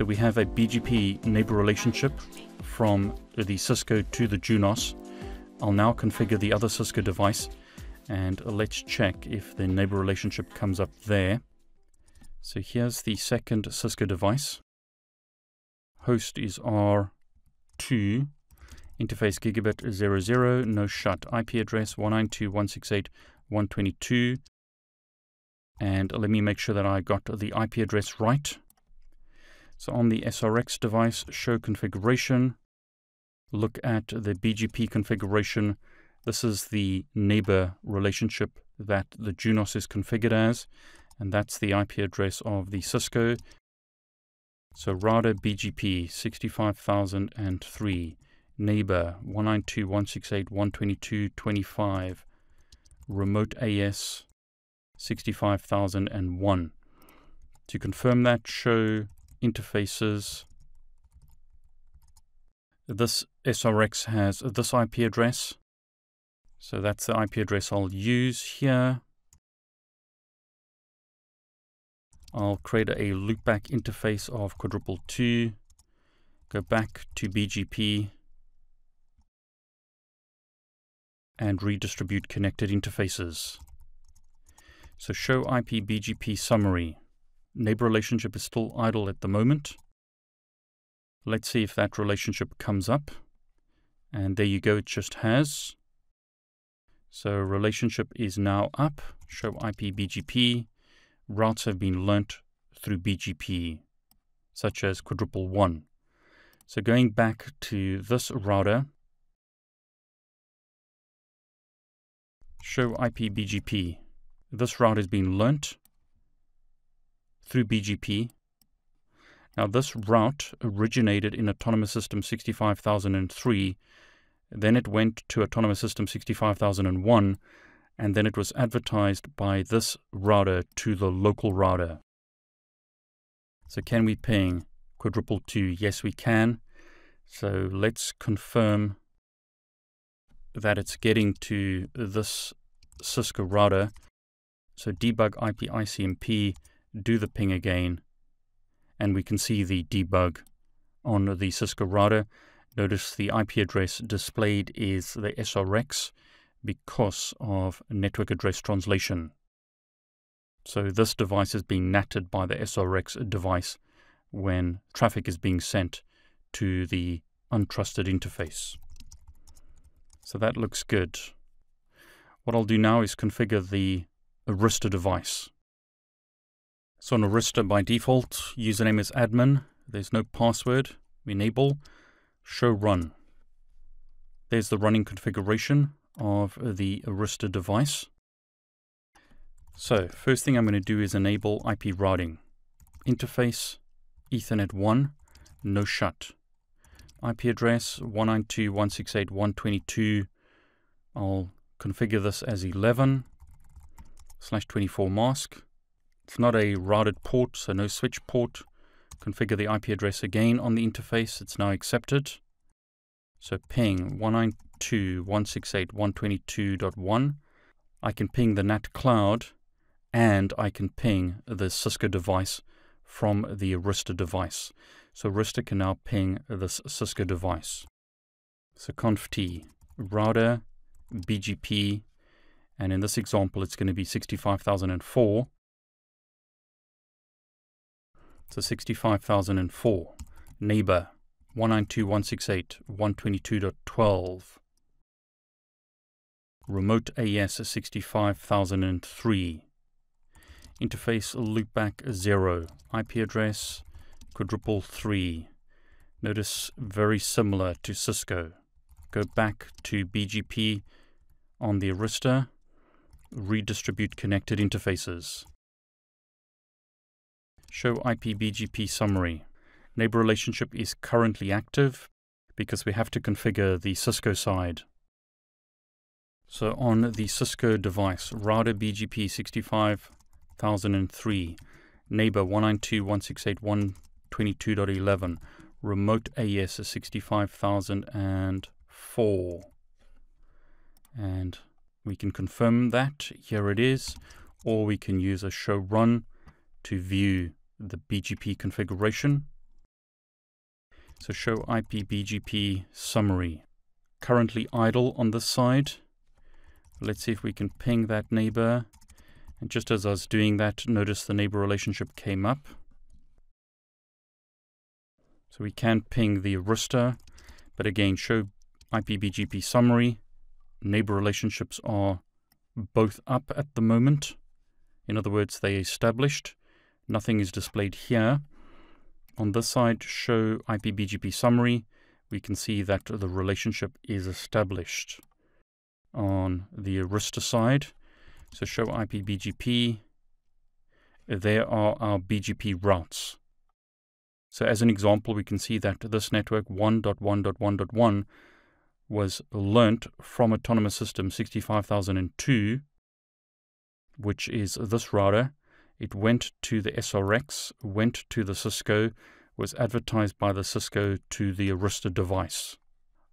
So we have a BGP neighbor relationship from the Cisco to the Junos. I'll now configure the other Cisco device and let's check if the neighbor relationship comes up there. So here's the second Cisco device. Host is R2, interface gigabit 00, no shut, IP address 192.168.122. And let me make sure that I got the IP address right. So on the SRX device, show configuration, look at the BGP configuration. This is the neighbor relationship that the Junos is configured as, and that's the IP address of the Cisco. So router BGP 65003, neighbor 192.168.122.25, remote AS 65001. To confirm that, show interfaces. This SRX has this IP address. So that's the IP address I'll use here. I'll create a loopback interface of quadruple 2, go back to BGP, and redistribute connected interfaces. So show IP BGP summary. Neighbor relationship is still idle at the moment. Let's see if that relationship comes up. And there you go, it just has. So relationship is now up. Show IP BGP. Routes have been learnt through BGP, such as quadruple one. So going back to this router, show IP BGP. This route has been learnt through BGP. Now, this route originated in Autonomous System 65003, then it went to Autonomous System 65001, and then it was advertised by this router to the local router. So, can we ping quadruple two? Yes, we can. So, let's confirm that it's getting to this Cisco router. So, debug IP ICMP do the ping again, and we can see the debug on the Cisco router. Notice the IP address displayed is the SRX because of network address translation. So this device is being natted by the SRX device when traffic is being sent to the untrusted interface. So that looks good. What I'll do now is configure the Arista device. So on Arista by default, username is admin. There's no password. Enable, show run. There's the running configuration of the Arista device. So first thing I'm going to do is enable IP routing. Interface, Ethernet 1, no shut. IP address 192.168.122. I'll configure this as 11 slash 24 mask. It's not a routed port, so no switch port. Configure the IP address again on the interface. It's now accepted. So ping 192.168.122.1. I can ping the NAT cloud and I can ping the Cisco device from the Arista device. So Arista can now ping this Cisco device. So conft router BGP and in this example it's going to be 65004 so 65,004. Neighbor 192.168.122.12. Remote AS 65,003. Interface loopback 0. IP address quadruple 3. Notice very similar to Cisco. Go back to BGP on the Arista. Redistribute connected interfaces. Show IPBGP summary. Neighbor relationship is currently active because we have to configure the Cisco side. So on the Cisco device, router BGP 65003, neighbor 192.168.122.11, remote AS 65004. And we can confirm that. Here it is. Or we can use a show run to view the BGP configuration. So show IP BGP summary. Currently idle on this side. Let's see if we can ping that neighbor. And just as I was doing that, notice the neighbor relationship came up. So we can ping the Arista, but again, show IPBGP summary. Neighbor relationships are both up at the moment. In other words, they established. Nothing is displayed here. On this side, show IPBGP summary. We can see that the relationship is established. On the Arista side, so show IPBGP. There are our BGP routes. So as an example, we can see that this network 1.1.1.1 was learnt from Autonomous System 65002, which is this router. It went to the SRX, went to the Cisco, was advertised by the Cisco to the Arista device.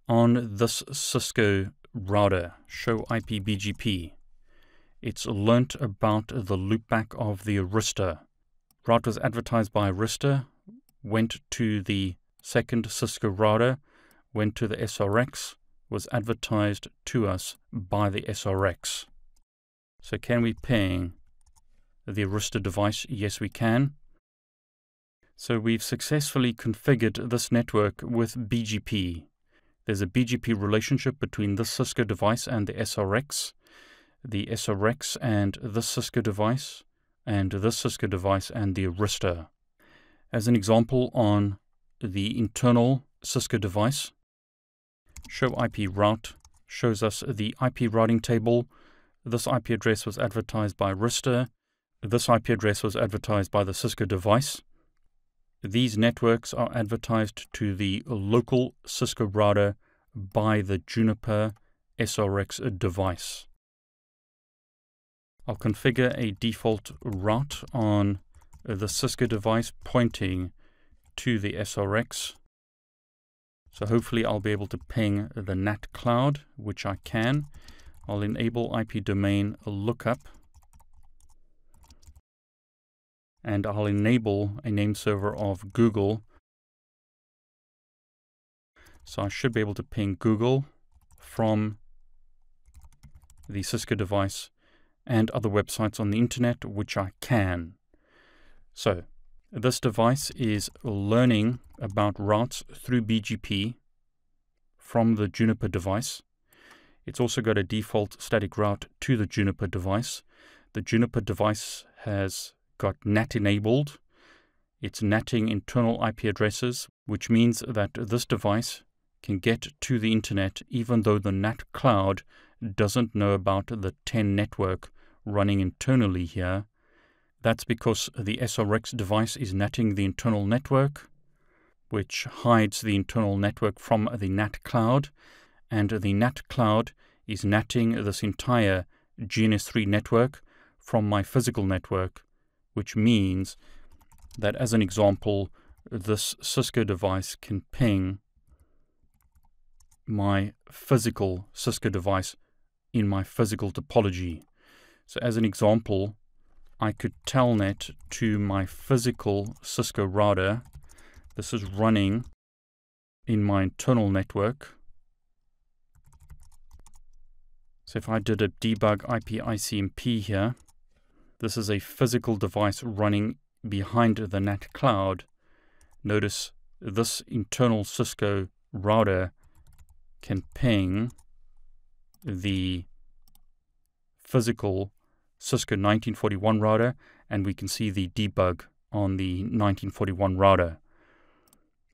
On this Cisco router, show IP BGP, it's learnt about the loopback of the Arista. Route was advertised by Arista, went to the second Cisco router, went to the SRX, was advertised to us by the SRX. So can we ping the Arista device? Yes, we can. So we've successfully configured this network with BGP. There's a BGP relationship between this Cisco device and the SRX, the SRX and this Cisco device, and this Cisco device and the Arista. As an example on the internal Cisco device, show IP route shows us the IP routing table. This IP address was advertised by Arista. This IP address was advertised by the Cisco device. These networks are advertised to the local Cisco router by the Juniper SRX device. I'll configure a default route on the Cisco device pointing to the SRX. So hopefully I'll be able to ping the NAT cloud, which I can. I'll enable IP domain lookup. And I'll enable a name server of Google. So I should be able to ping Google from the Cisco device and other websites on the internet, which I can. So this device is learning about routes through BGP from the Juniper device. It's also got a default static route to the Juniper device. The Juniper device has got NAT enabled. It's NATing internal IP addresses, which means that this device can get to the internet even though the NAT cloud doesn't know about the 10 network running internally here. That's because the SRX device is NATing the internal network, which hides the internal network from the NAT cloud, and the NAT cloud is NATing this entire GNS3 network from my physical network, which means that, as an example, this Cisco device can ping my physical Cisco device in my physical topology. So as an example, I could telnet to my physical Cisco router. This is running in my internal network. So if I did a debug IP ICMP here, this is a physical device running behind the NAT cloud. Notice this internal Cisco router can ping the physical Cisco 1941 router, and we can see the debug on the 1941 router.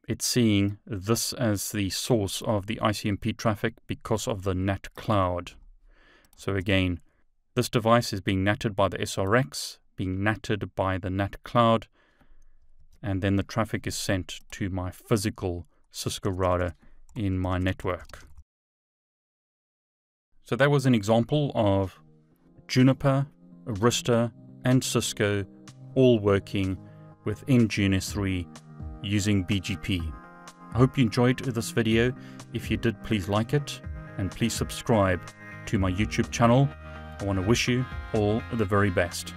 It's seeing this as the source of the ICMP traffic because of the NAT cloud. So again, this device is being natted by the SRX, being natted by the NAT cloud, and then the traffic is sent to my physical Cisco router in my network. So that was an example of Juniper Arista, and Cisco all working within GNS3 using BGP. I hope you enjoyed this video. If you did, please like it and please subscribe to my YouTube channel. I want to wish you all the very best.